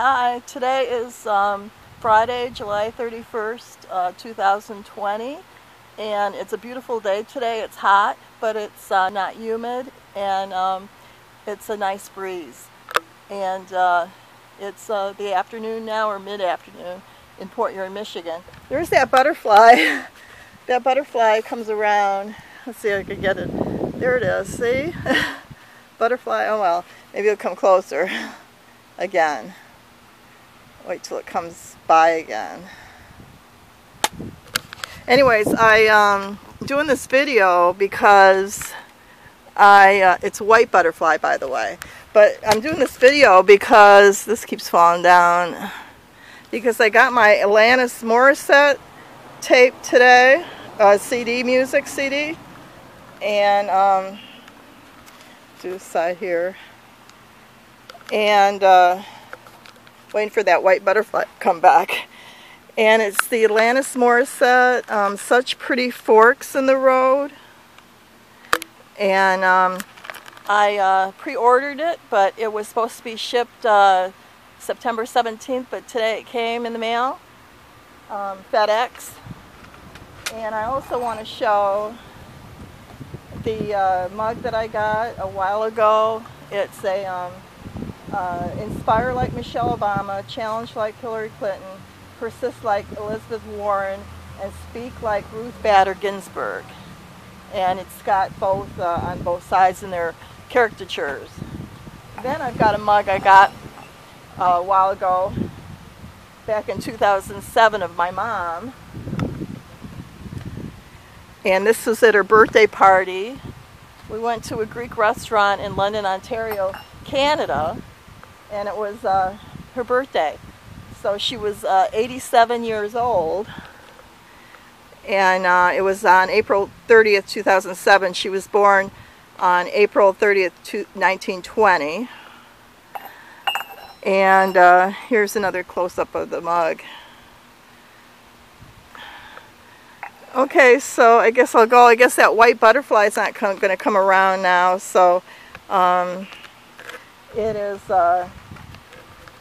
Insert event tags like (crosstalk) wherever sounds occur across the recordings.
Hi, today is um, Friday, July 31st, uh, 2020, and it's a beautiful day today. It's hot, but it's uh, not humid, and um, it's a nice breeze. And uh, it's uh, the afternoon now, or mid-afternoon, in Port Huron, Michigan. There's that butterfly. (laughs) that butterfly comes around. Let's see if I can get it. There it is, see? (laughs) butterfly, oh well, maybe it'll come closer (laughs) again. Wait till it comes by again. Anyways, I um doing this video because I uh, it's white butterfly by the way, but I'm doing this video because this keeps falling down because I got my Alanis Morissette tape today, uh, CD music CD, and um, do the side here, and. Uh, waiting for that white butterfly to come back. And it's the Alanis Morissette, um, Such Pretty Forks in the Road. And um, I uh, pre-ordered it, but it was supposed to be shipped uh, September 17th, but today it came in the mail, um, FedEx. And I also want to show the uh, mug that I got a while ago. It's a um, uh, inspire like Michelle Obama, challenge like Hillary Clinton, persist like Elizabeth Warren, and speak like Ruth Bader Ginsburg. And it's got both uh, on both sides in their caricatures. Then I've got a mug I got uh, a while ago, back in 2007, of my mom. And this was at her birthday party. We went to a Greek restaurant in London, Ontario, Canada and it was uh, her birthday. So she was uh, 87 years old, and uh, it was on April 30th, 2007. She was born on April 30th, 1920. And uh, here's another close-up of the mug. Okay, so I guess I'll go. I guess that white butterfly is not going to come around now, so um, it is uh,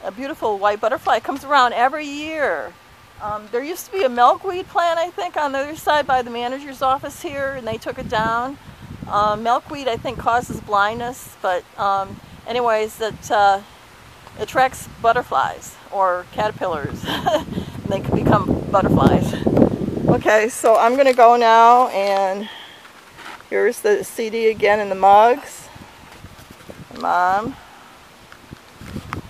a beautiful white butterfly. It comes around every year. Um, there used to be a milkweed plant, I think, on the other side by the manager's office here, and they took it down. Uh, milkweed, I think, causes blindness, but um, anyways, it uh, attracts butterflies or caterpillars. (laughs) and they can become butterflies. Okay, so I'm going to go now, and here's the CD again in the mugs. Mom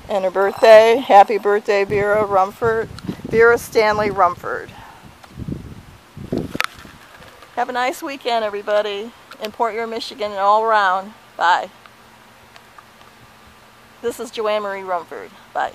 and her birthday. Happy birthday, Vera Rumford. Vera Stanley Rumford. Have a nice weekend, everybody, in Port Huron, Michigan, and all around. Bye. This is Joanne Marie Rumford. Bye.